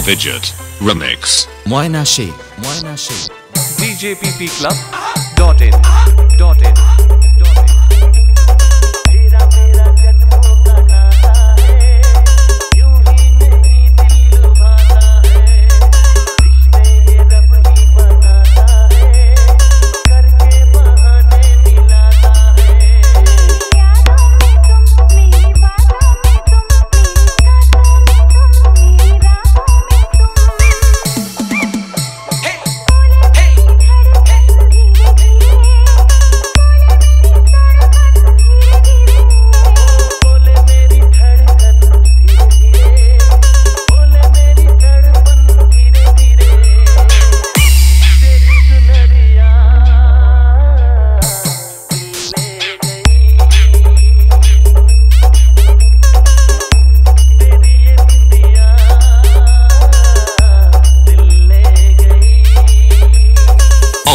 Avijit Remix. Moina She. Moina She. djppclub.in dot in dot in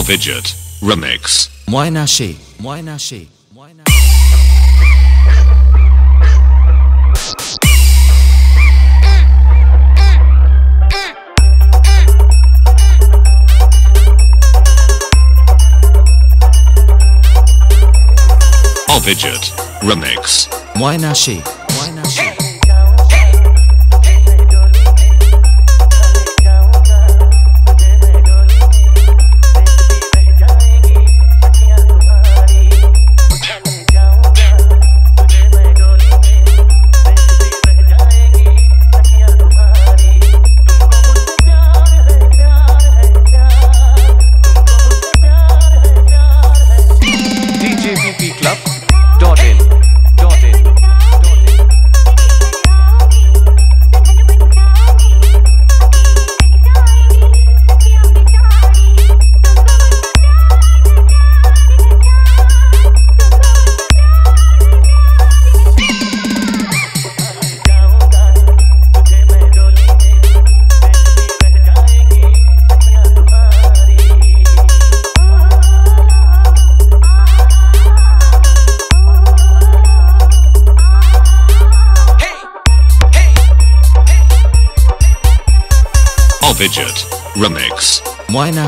Avijit Remix. Moina She. Moina She. Moina Avijit Remix. Moina She. Moina She. Avijit Remix. Moina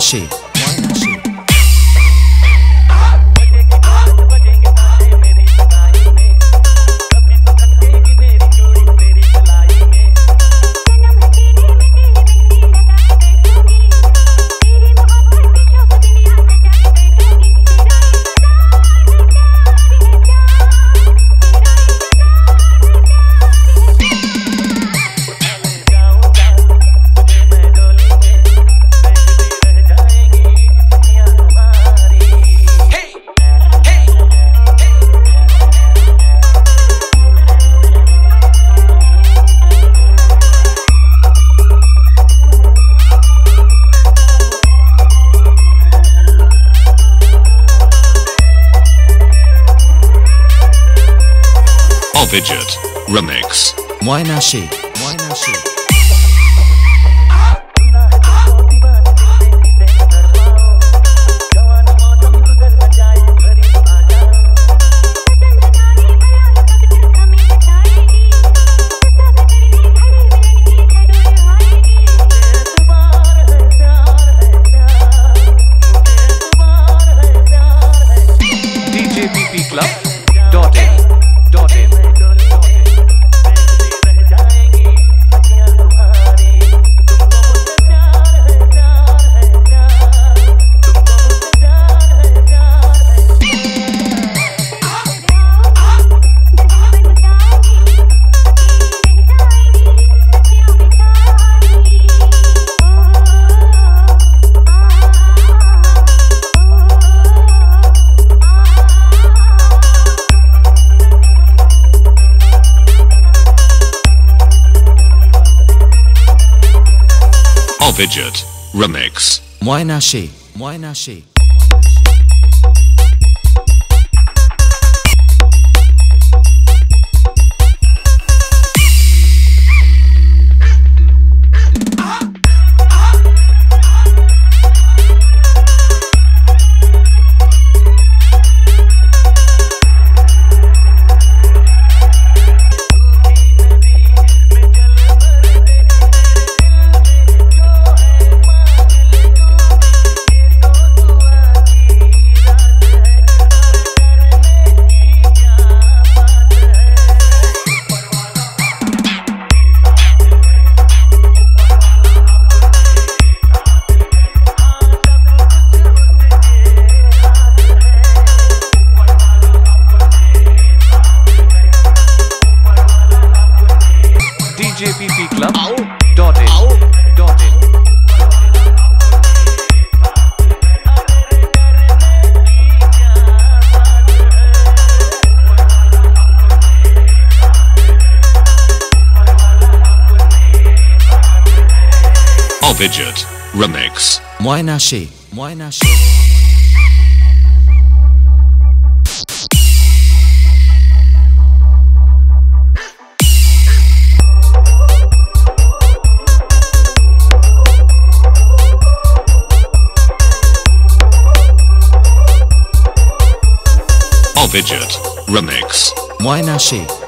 Avijit Why not She. Why not She. Avijit Remix. Moina She. Moina She. Vidget Remix. Why not she? Why not she? Vidget Remix. Why not she?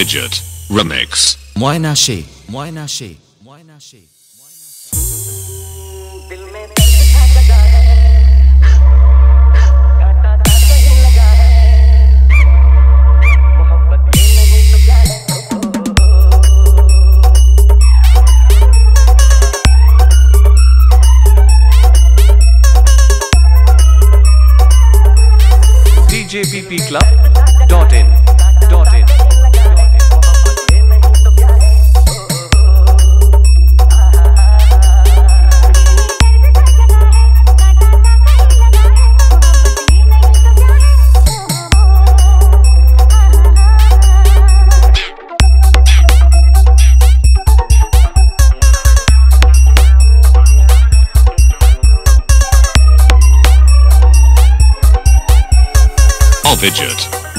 Fidget Remix. Why not she? Why not she? Why not she? DJPP Club. In.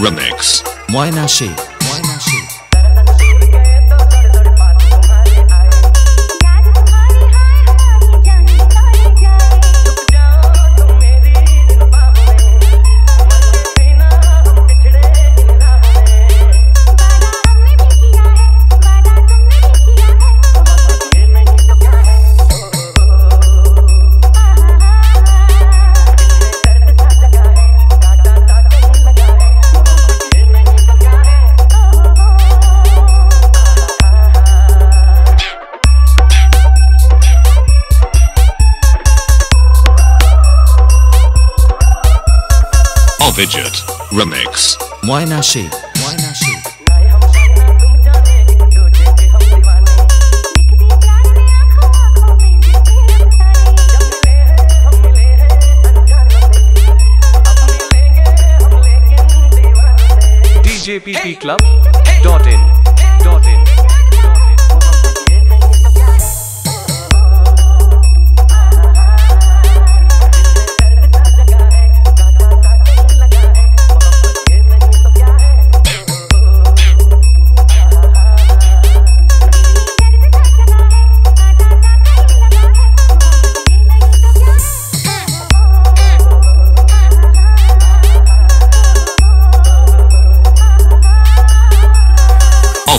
Remix. Why not she? Fidget Remix. Why not she? Why not she? DJPP Club dot in.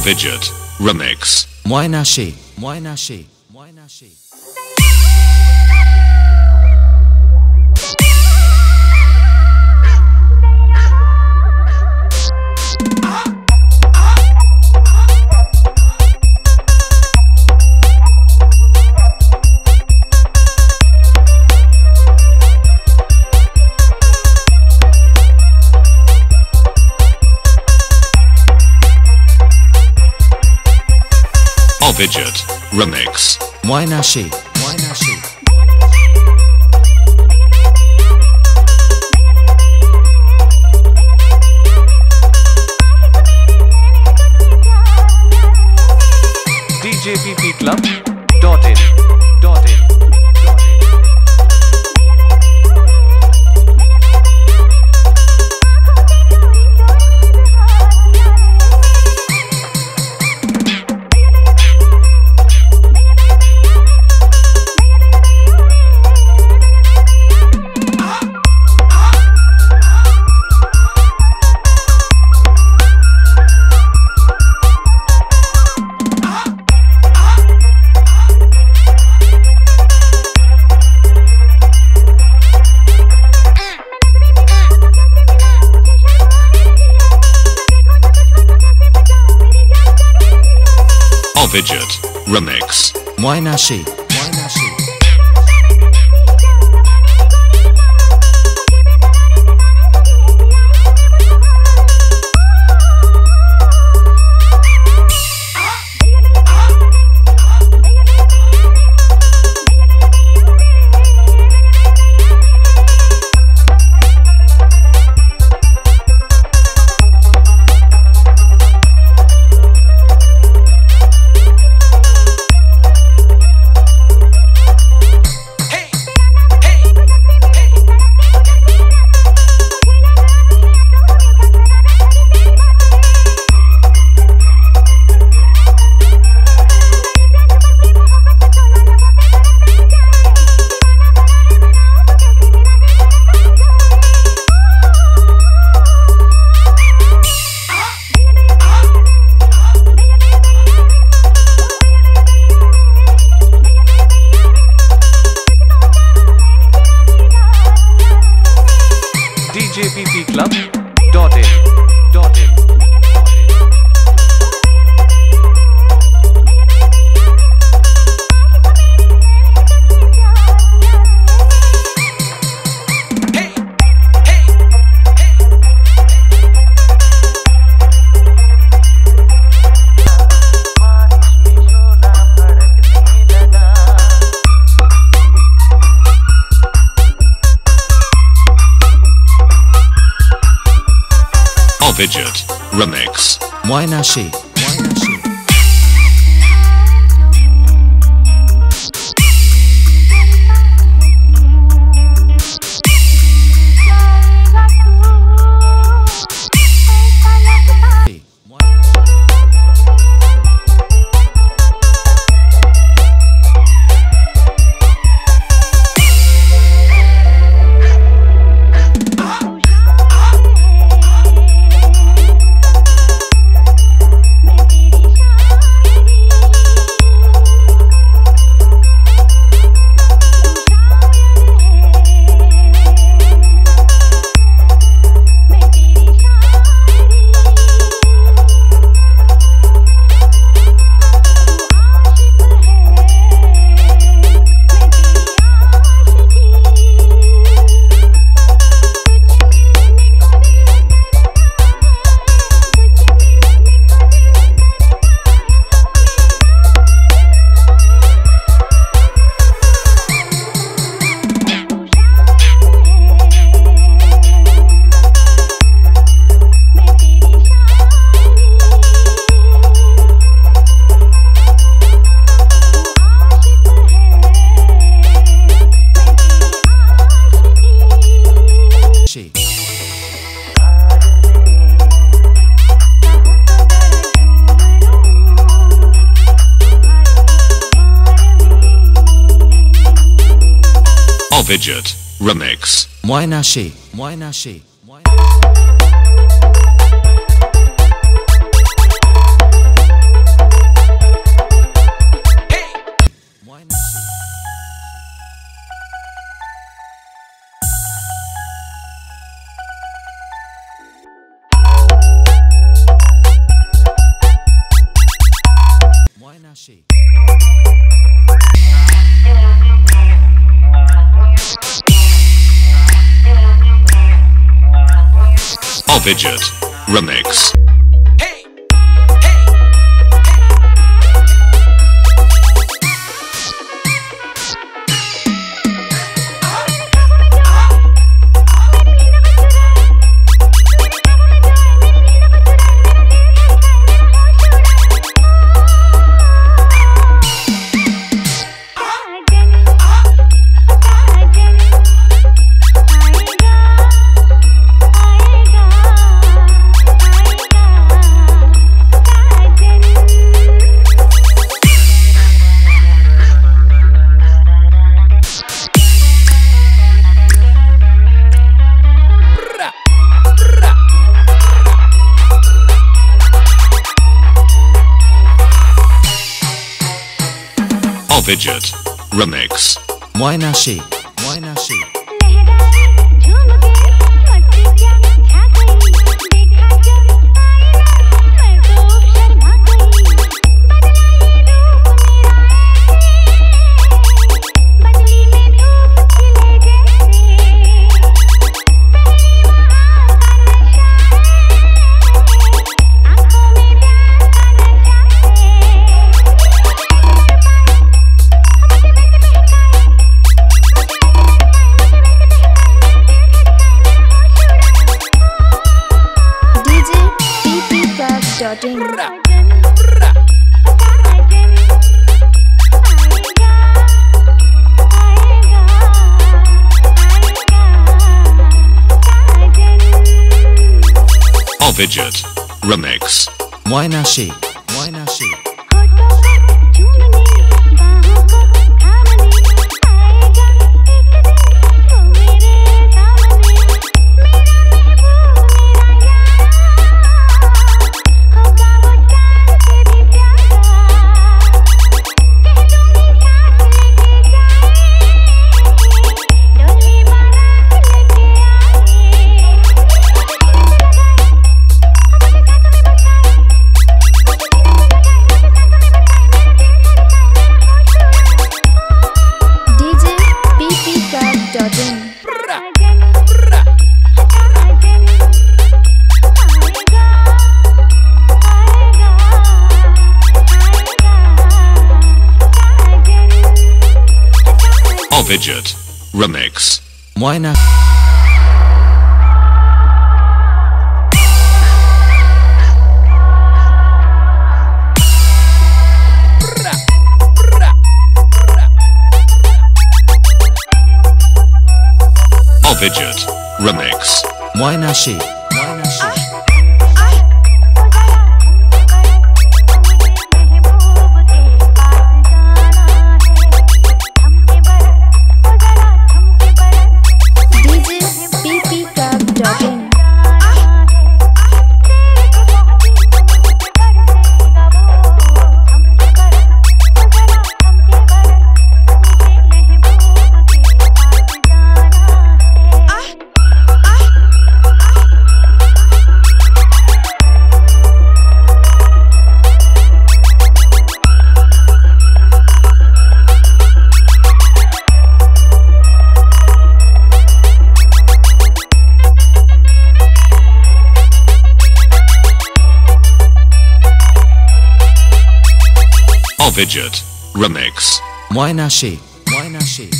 Vidget Remix. Why not she? Why not she? Why not she? Ah! Avijit Remix. Moinashi. Moinashi. djppclub.in dot Avijit Remix. Moinashi. Moinashi. djppclub.in Remix. Moinashi. Moinashi. Avijit Remix. Moinashi. Moinashi. Moinashi. Avijit Remix. Moin Naschee. starting. Avijit Remix. Why Nashi Remix. Why not? Avijit. Remix. Why not she. Fidget Remix. Why not she? Why not she?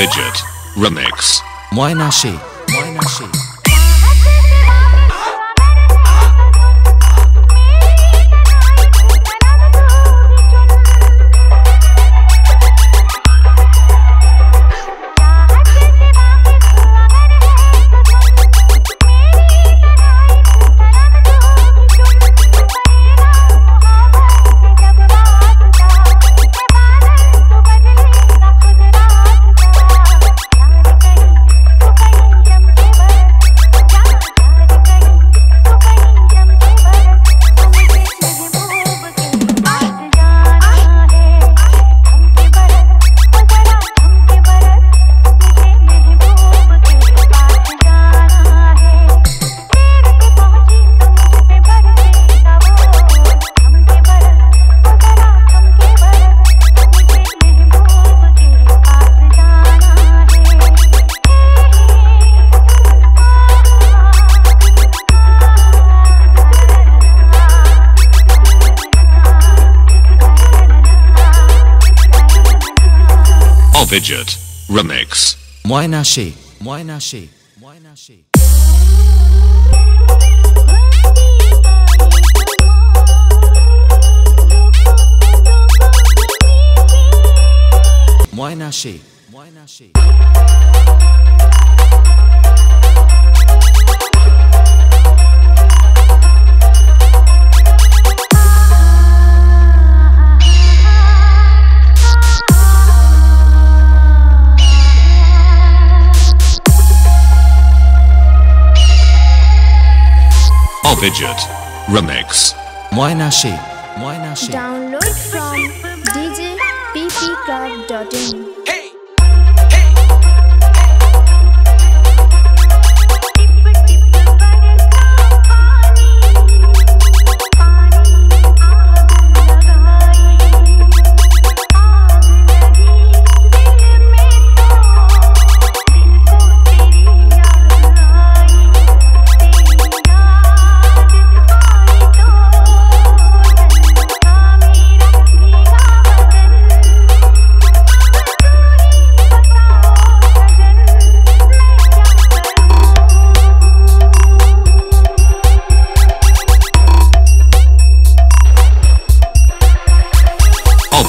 Avijit Remix. Moina She. Moina She. Avijit Remix. Moina She. Moina She. Moina She. Moina She. Moina She. Avijit Remix. Moina She. Moina She. Download from djppclub.in.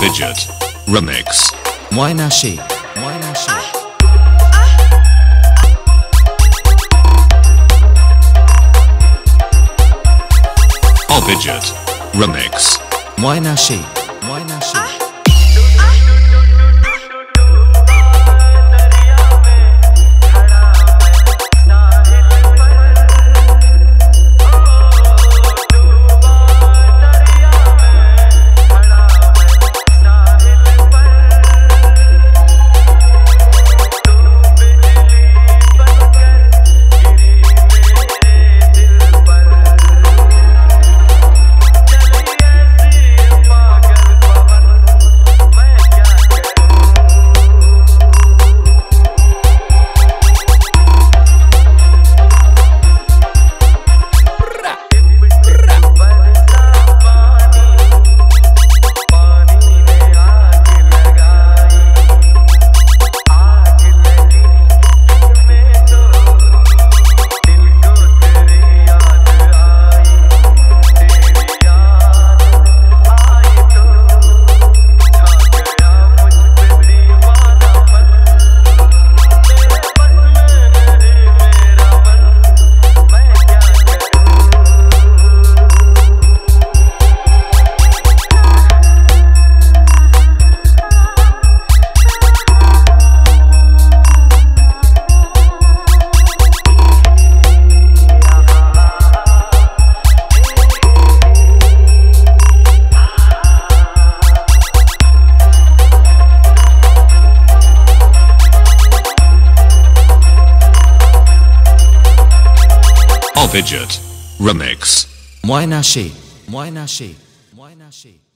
Avijit Remix. Moina She. Moina She. Avijit Remix. She. Moina She. Avijit Remix. Moina She. Moina She. Moina She.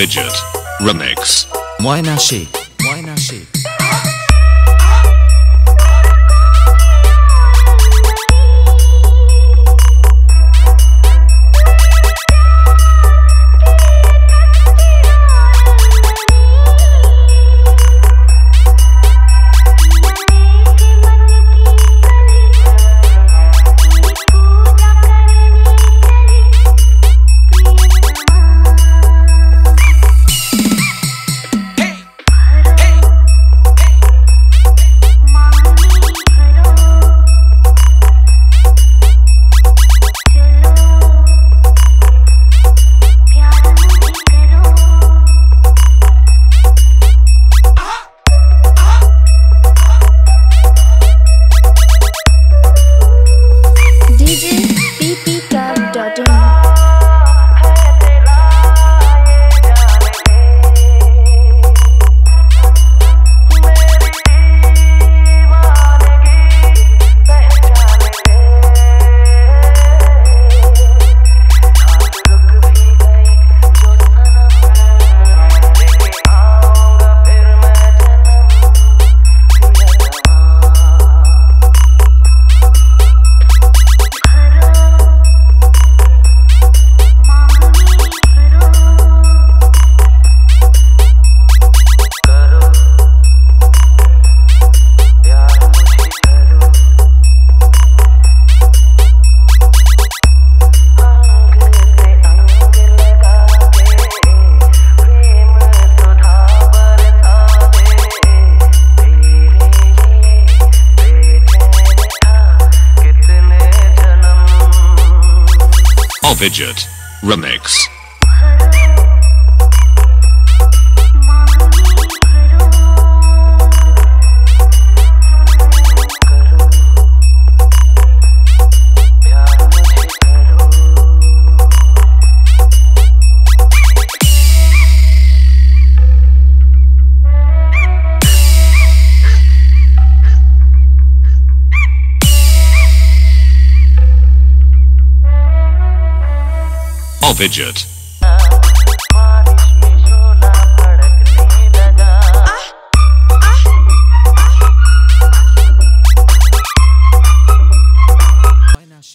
Avijit Remix. Why Nashi? Avijit Remix. Avijit